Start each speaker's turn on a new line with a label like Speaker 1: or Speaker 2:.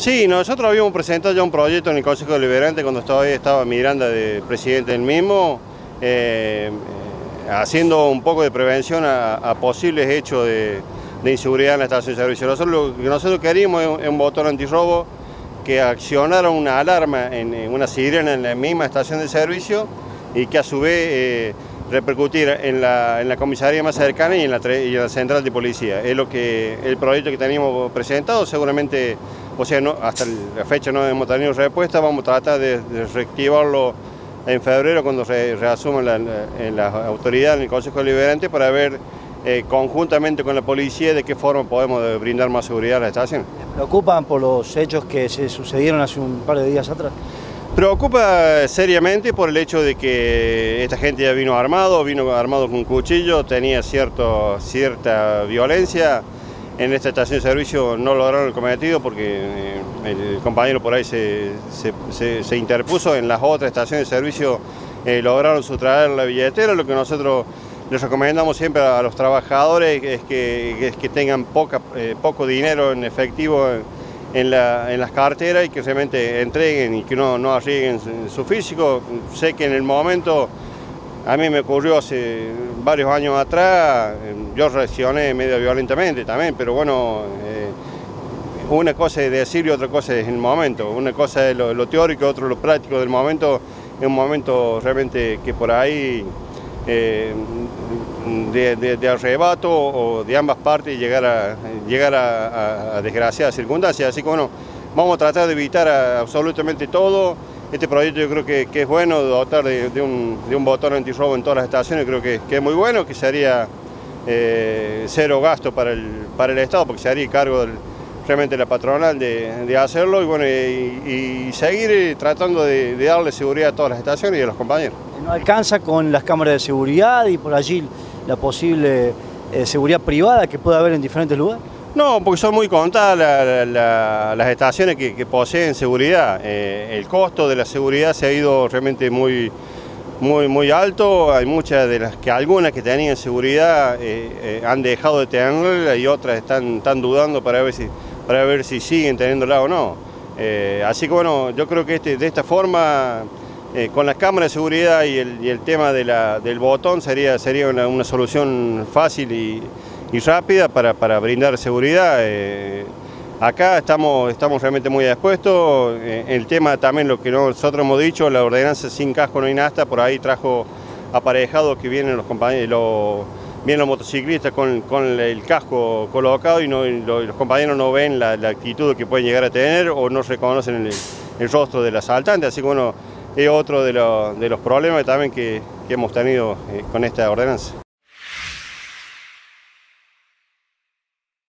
Speaker 1: Sí, nosotros habíamos presentado ya un proyecto en el Consejo Deliberante cuando todavía estaba Miranda de presidente del mismo, eh, eh, haciendo un poco de prevención a, posibles hechos de, inseguridad en la estación de servicio. Nosotros lo que nosotros queríamos es un botón antirrobo que accionara una alarma en, una sirena en la misma estación de servicio y que a su vez eh, repercutir en la, comisaría más cercana y en, la, central de policía. Es lo que el proyecto que teníamos presentado, seguramente, o sea, no, hasta la fecha no hemos tenido respuesta, vamos a tratar de, reactivarlo en febrero cuando se reasuma la, en la autoridad, en el Consejo Deliberante, para ver eh, conjuntamente con la policía de qué forma podemos brindar más seguridad a la estación.
Speaker 2: ¿Preocupan por los hechos que se sucedieron hace un par de días atrás?
Speaker 1: Preocupa seriamente por el hecho de que esta gente ya vino armado, vino armado con cuchillo, tenía cierto, cierta violencia. En esta estación de servicio no lograron el cometido porque eh, el compañero por ahí se, interpuso. En las otras estaciones de servicio eh, lograron sustraer la billetera. Lo que nosotros les recomendamos siempre a los trabajadores es que, que tengan poca, eh, poco dinero en efectivo en, las carteras y que realmente entreguen y que no, no arriesguen su físico. Sé que en el momento, a mí me ocurrió hace varios años atrás, yo reaccioné medio violentamente también, pero bueno, eh, una cosa es decir y otra cosa es el momento. Una cosa es lo, teórico, otro lo práctico del momento. Es un momento realmente que por ahí eh, de, arrebato o de ambas partes llegar a, llegar a, desgraciadas circunstancias. Así que bueno, vamos a tratar de evitar absolutamente todo. Este proyecto yo creo que, es bueno, dotar de, un, de un botón antirrobo en todas las estaciones, creo que, es muy bueno, que sería eh, cero gasto para el, Estado, porque se haría cargo realmente la patronal de, hacerlo y, bueno, y, seguir tratando de, darle seguridad a todas las estaciones y a los compañeros.
Speaker 2: ¿No alcanza con las cámaras de seguridad y por allí la posible eh, seguridad privada que pueda haber en diferentes lugares?
Speaker 1: No, porque son muy contadas las estaciones que, poseen seguridad. Eh, el costo de la seguridad se ha ido realmente muy, muy, muy alto. Hay muchas de las que algunas que tenían seguridad eh, han dejado de tenerla y otras están, están dudando para ver si, para ver si siguen teniéndola o no. así que bueno, yo creo que este, de esta forma eh, con las cámaras de seguridad y el, tema del botón sería, sería una, solución fácil y, rápida para, brindar seguridad. Eh, acá estamos, estamos realmente muy dispuestos. Eh, el tema también, lo que nosotros hemos dicho, la ordenanza sin casco no hay nada, por ahí trajo aparejados que vienen los compañeros, vienen los motociclistas con, el casco colocado y, los compañeros no ven la, actitud que pueden llegar a tener o no reconocen el, rostro del asaltante. Así que bueno, es otro de, los problemas también que, hemos tenido eh, con esta ordenanza.